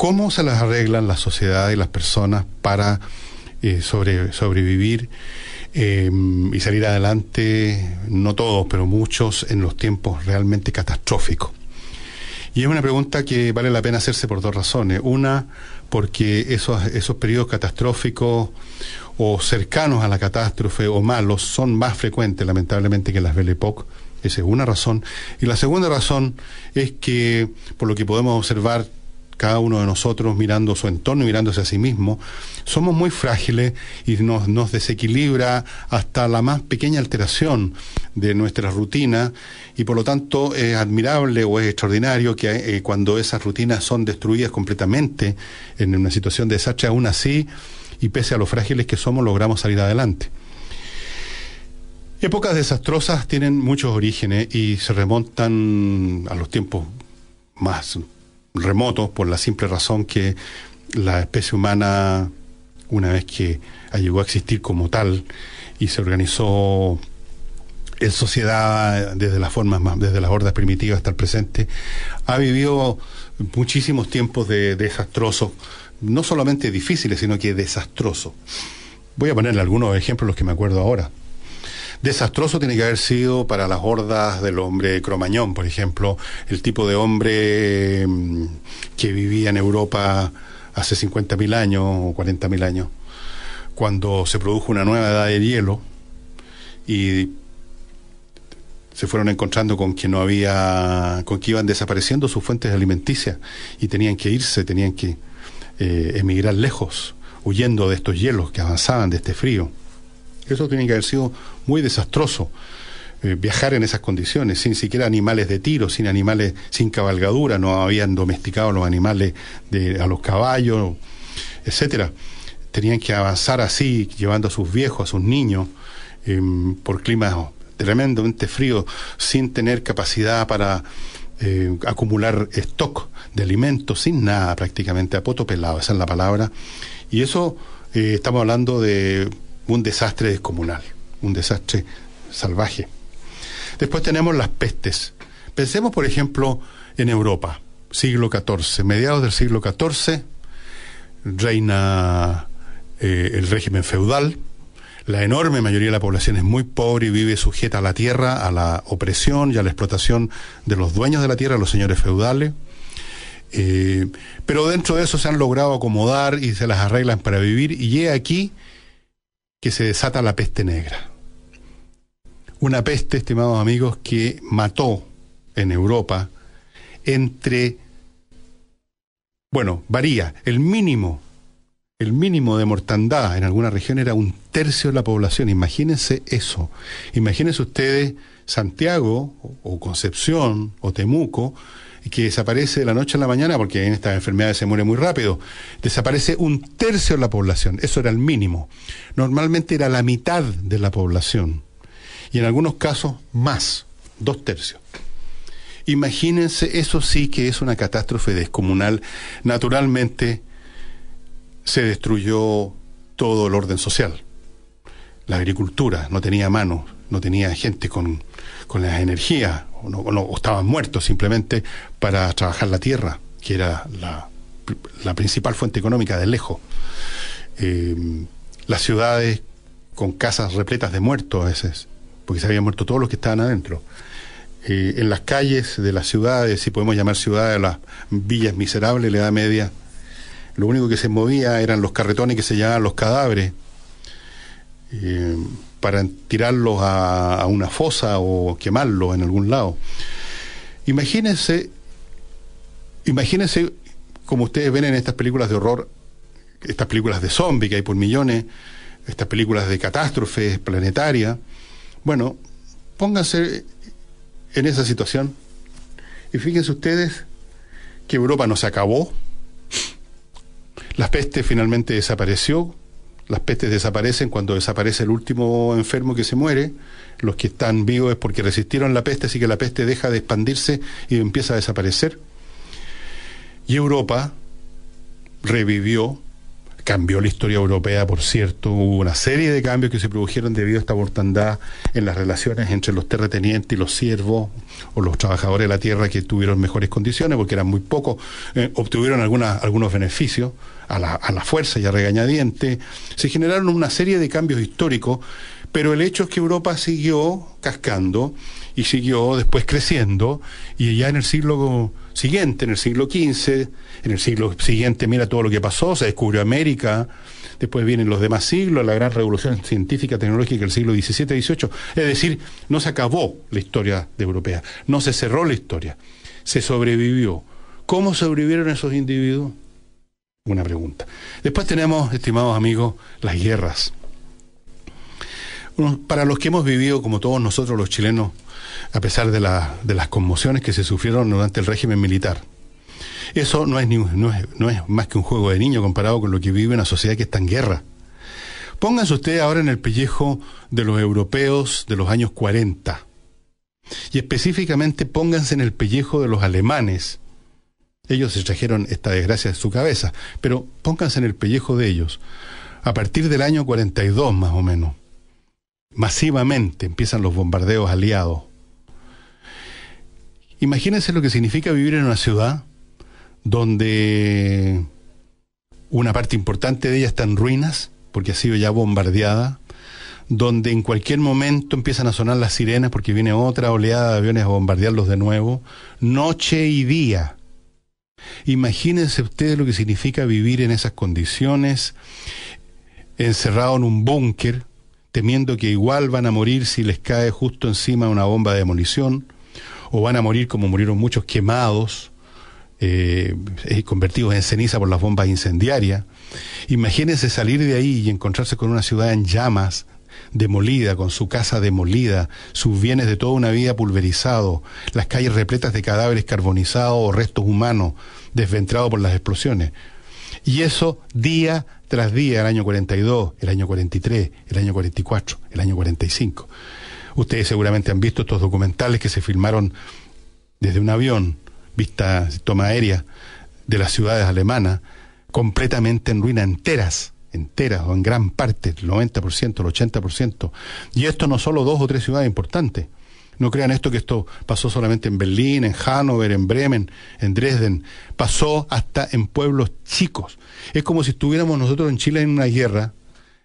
¿Cómo se las arreglan la sociedad y las personas para eh, sobre, sobrevivir eh, y salir adelante, no todos, pero muchos, en los tiempos realmente catastróficos? Y es una pregunta que vale la pena hacerse por dos razones. Una, porque esos, esos periodos catastróficos o cercanos a la catástrofe o malos son más frecuentes, lamentablemente, que las Belle Époque. Esa es una razón. Y la segunda razón es que, por lo que podemos observar cada uno de nosotros mirando su entorno y mirándose a sí mismo, somos muy frágiles y nos, desequilibra hasta la más pequeña alteración de nuestra rutina y por lo tanto es admirable o es extraordinario que eh, cuando esas rutinas son destruidas completamente en una situación de desastre, aún así, y pese a lo frágiles que somos, logramos salir adelante. Épocas desastrosas tienen muchos orígenes y se remontan a los tiempos más remotos por la simple razón que la especie humana, una vez que llegó a existir como tal y se organizó en sociedad desde las formas más, desde las hordas primitivas hasta el presente, ha vivido muchísimos tiempos de, desastrosos, no solamente difíciles, sino que desastrosos. Voy a ponerle algunos ejemplos, los que me acuerdo ahora. Desastroso tiene que haber sido para las hordas del hombre cromañón, por ejemplo, el tipo de hombre mm, que vivía en Europa hace 50.000 años o 40.000 años, cuando se produjo una nueva edad de hielo y se fueron encontrando con que no había, con que iban desapareciendo sus fuentes alimenticias y tenían que irse, tenían que eh, emigrar lejos, huyendo de estos hielos que avanzaban, de este frío. Eso tiene que haber sido muy desastroso. Eh, viajar en esas condiciones, sin siquiera animales de tiro, sin animales, sin cabalgadura, no habían domesticado los animales de, a los caballos, etcétera. Tenían que avanzar así, llevando a sus viejos, a sus niños, em, por climas tremendamente fríos, sin tener capacidad para eh, acumular stock de alimentos, sin nada prácticamente, a poto esa es la palabra. Y eso eh, estamos hablando de un desastre descomunal, un desastre salvaje. Después tenemos las pestes. Pensemos, por ejemplo, en Europa, siglo XIV, mediados del siglo XIV, reina eh, el régimen feudal, la enorme mayoría de la población es muy pobre y vive sujeta a la tierra, a la opresión y a la explotación de los dueños de la tierra, los señores feudales. Eh, pero dentro de eso se han logrado acomodar y se las arreglan para vivir y he aquí que se desata la peste negra. Una peste, estimados amigos, que mató en Europa entre, bueno, varía, el mínimo, el mínimo de mortandad en alguna región era un tercio de la población. Imagínense eso. Imagínense ustedes Santiago o Concepción o Temuco, que desaparece de la noche a la mañana, porque en estas enfermedades se muere muy rápido, desaparece un tercio de la población, eso era el mínimo. Normalmente era la mitad de la población, y en algunos casos más, dos tercios. Imagínense, eso sí que es una catástrofe descomunal. Naturalmente se destruyó todo el orden social. La agricultura no tenía manos, no tenía gente con, con las energías, o, no, estaban muertos simplemente para trabajar la tierra, que era la, la principal fuente económica de lejos. Eh, las ciudades con casas repletas de muertos a veces, porque se habían muerto todos los que estaban adentro. Eh, en las calles de las ciudades, si podemos llamar ciudades, las villas miserables la Edad Media, lo único que se movía eran los carretones que se llamaban los cadáveres. Eh, para tirarlos a, una fosa o quemarlos en algún lado. Imagínense, imagínense como ustedes ven en estas películas de horror, estas películas de zombies que hay por millones, estas películas de catástrofes planetarias. Bueno, pónganse en esa situación y fíjense ustedes que Europa no se acabó, la peste finalmente desapareció, las pestes desaparecen cuando desaparece el último enfermo que se muere. Los que están vivos es porque resistieron la peste, así que la peste deja de expandirse y empieza a desaparecer. Y Europa revivió cambió la historia europea, por cierto, hubo una serie de cambios que se produjeron debido a esta mortandad en las relaciones entre los terratenientes y los siervos o los trabajadores de la tierra que tuvieron mejores condiciones, porque eran muy pocos, eh, obtuvieron algunas, algunos beneficios a la, fuerza y a regañadiente. Se generaron una serie de cambios históricos, pero el hecho es que Europa siguió cascando y siguió después creciendo y ya en el siglo siguiente, en el siglo XV, en el siglo siguiente mira todo lo que pasó, se descubrió América, después vienen los demás siglos, la gran revolución científica tecnológica del siglo XVII XVIII, es decir, no se acabó la historia de europea, no se cerró la historia, se sobrevivió. ¿Cómo sobrevivieron esos individuos? Una pregunta. Después tenemos, estimados amigos, las guerras. Para los que hemos vivido, como todos nosotros los chilenos, a pesar de, las conmociones que se sufrieron durante el régimen militar. Eso no es, no, es, no es más que un juego de niño comparado con lo que vive una sociedad que está en guerra. Pónganse ustedes ahora en el pellejo de los europeos de los años 40. Y específicamente pónganse en el pellejo de los alemanes. Ellos se trajeron esta desgracia de su cabeza, pero pónganse en el pellejo de ellos. A partir del año 42 más o menos, masivamente empiezan los bombardeos aliados Imagínense lo que significa vivir en una ciudad donde una parte importante de ella está en ruinas, porque ha sido ya bombardeada, donde en cualquier momento empiezan a sonar las sirenas porque viene otra oleada de aviones a bombardearlos de nuevo, noche y día. Imagínense ustedes lo que significa vivir en esas condiciones, encerrado en un búnker, temiendo que igual van a morir si les cae justo encima una bomba de demolición o van a morir como murieron muchos quemados, eh, eh, convertidos en ceniza por las bombas incendiarias. Imagínense salir de ahí y encontrarse con una ciudad en llamas, demolida, con su casa demolida, sus bienes de toda una vida pulverizados, las calles repletas de cadáveres carbonizados o restos humanos desventrados por las explosiones. Y eso día tras día, el año 42, el año 43, el año 44, el año 45. Ustedes seguramente han visto estos documentales que se filmaron desde un avión, vista toma aérea de las ciudades alemanas, completamente en ruina, enteras, enteras o en gran parte, el 90%, el 80%. Y esto no solo dos o tres ciudades importantes. No crean esto que esto pasó solamente en Berlín, en Hannover, en Bremen, en Dresden. Pasó hasta en pueblos chicos. Es como si estuviéramos nosotros en Chile en una guerra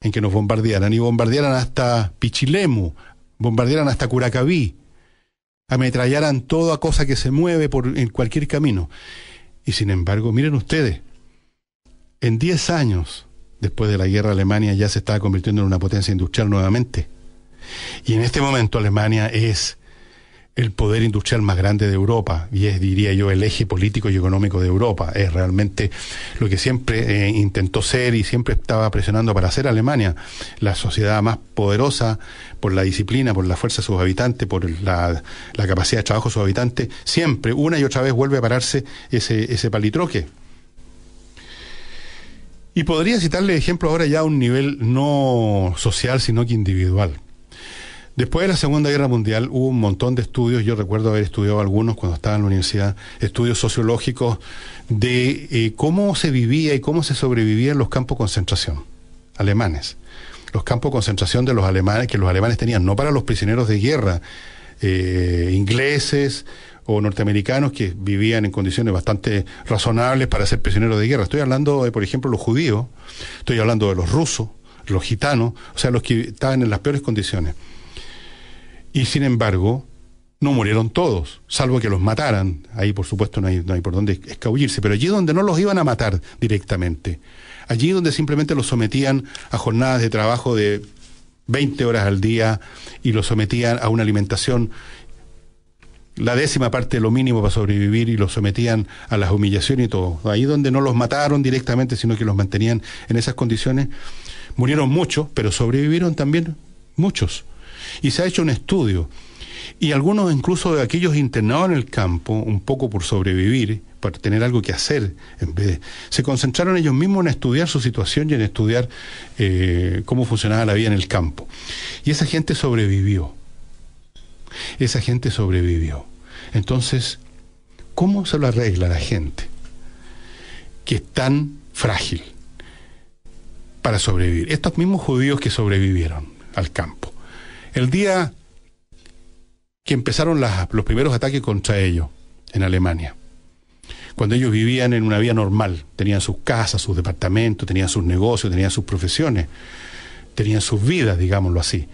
en que nos bombardearan y bombardearan hasta Pichilemu, bombardearan hasta Curacaví, ametrallaran toda cosa que se mueve por, en cualquier camino. Y sin embargo, miren ustedes, en 10 años después de la guerra Alemania ya se estaba convirtiendo en una potencia industrial nuevamente. Y en este momento Alemania es el poder industrial más grande de Europa y es, diría yo, el eje político y económico de Europa. Es realmente lo que siempre eh, intentó ser y siempre estaba presionando para ser Alemania, la sociedad más poderosa por la disciplina, por la fuerza de sus habitantes, por la, capacidad de trabajo de sus habitantes. Siempre, una y otra vez, vuelve a pararse ese, ese palitroque. Y podría citarle ejemplo ahora ya a un nivel no social, sino que individual. Después de la Segunda Guerra Mundial hubo un montón de estudios, yo recuerdo haber estudiado algunos cuando estaba en la universidad, estudios sociológicos de eh, cómo se vivía y cómo se sobrevivía en los campos de concentración alemanes. Los campos de concentración de los alemanes que los alemanes tenían, no para los prisioneros de guerra eh, ingleses o norteamericanos que vivían en condiciones bastante razonables para ser prisioneros de guerra. Estoy hablando de, por ejemplo, los judíos, estoy hablando de los rusos, los gitanos, o sea, los que estaban en las peores condiciones. Y sin embargo, no murieron todos, salvo que los mataran. Ahí, por supuesto, no hay, no hay por dónde escabullirse. Pero allí donde no los iban a matar directamente, allí donde simplemente los sometían a jornadas de trabajo de 20 horas al día y los sometían a una alimentación la décima parte de lo mínimo para sobrevivir y los sometían a las humillaciones y todo. Ahí donde no los mataron directamente, sino que los mantenían en esas condiciones, murieron muchos, pero sobrevivieron también muchos. Y se ha hecho un estudio. Y algunos incluso de aquellos internados en el campo, un poco por sobrevivir, para tener algo que hacer, en vez de, se concentraron ellos mismos en estudiar su situación y en estudiar eh, cómo funcionaba la vida en el campo. Y esa gente sobrevivió. Esa gente sobrevivió. Entonces, ¿cómo se lo arregla la gente que es tan frágil, para sobrevivir. Estos mismos judíos que sobrevivieron al campo. El día que empezaron los primeros ataques contra ellos en Alemania, cuando ellos vivían en una vida normal, tenían sus casas, sus departamentos, tenían sus negocios, tenían sus profesiones, tenían sus vidas, digámoslo así.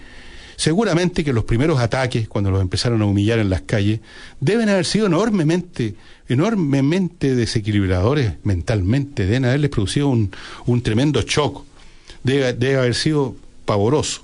Seguramente que los primeros ataques, cuando los empezaron a humillar en las calles, deben haber sido enormemente, enormemente desequilibradores mentalmente, deben haberles producido un, tremendo shock, debe haber sido pavoroso.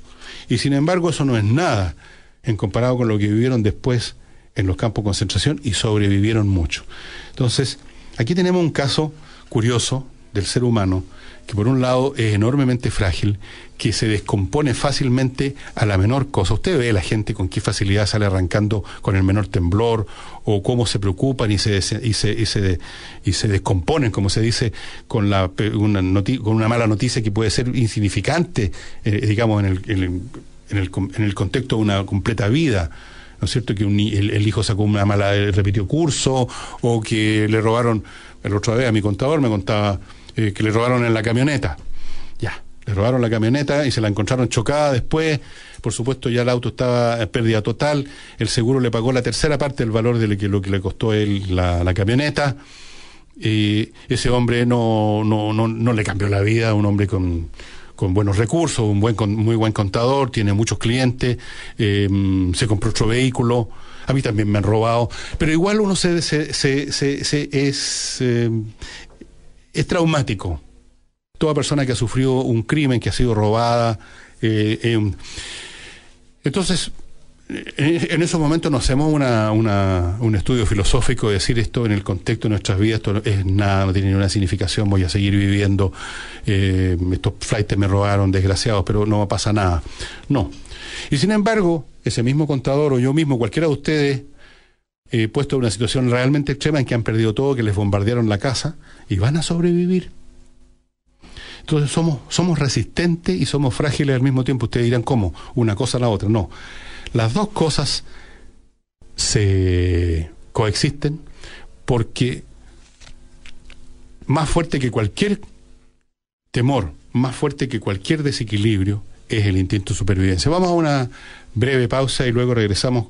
Y sin embargo eso no es nada en comparado con lo que vivieron después en los campos de concentración y sobrevivieron mucho. Entonces, aquí tenemos un caso curioso del ser humano que por un lado es enormemente frágil, que se descompone fácilmente a la menor cosa. Usted ve la gente con qué facilidad sale arrancando con el menor temblor o cómo se preocupan y se, y se, y se, y se descomponen, como se dice, con, la, una, con una mala noticia que puede ser insignificante, eh, digamos, en el, en, el, en, el, en el contexto de una completa vida. ¿No es cierto? Que el, hijo sacó una mala, repitió curso, o que le robaron, el otro día a mi contador me contaba eh, que le robaron en la camioneta. Ya, le robaron la camioneta y se la encontraron chocada después. Por supuesto, ya el auto estaba en pérdida total. El seguro le pagó la tercera parte del valor de lo que, le costó él la, la camioneta. Y ese hombre no, no, no, no le cambió la vida, un hombre con con buenos recursos, un buen, muy buen contador, tiene muchos clientes, eh, se compró otro vehículo, a mí también me han robado, pero igual uno se, se, se, se es, eh, es traumático. Toda persona que ha sufrido un crimen, que ha sido robada, eh, em, entonces en esos momentos nos hacemos una, un estudio filosófico de decir esto en el contexto de nuestras vidas, esto es nada, no tiene ninguna significación, voy a seguir viviendo, eh, estos flights me robaron, desgraciados, pero no pasa nada. No. Y sin embargo, ese mismo contador o yo mismo, cualquiera de ustedes, he puesto en una situación realmente extrema en que han perdido todo, que les bombardearon la casa y van a sobrevivir. Entonces somos, somos resistentes y somos frágiles al mismo tiempo. Ustedes dirán, ¿cómo? Una cosa a la otra. No las dos cosas se coexisten porque más fuerte que cualquier temor, más fuerte que cualquier desequilibrio, es el instinto de supervivencia. Vamos a una breve pausa y luego regresamos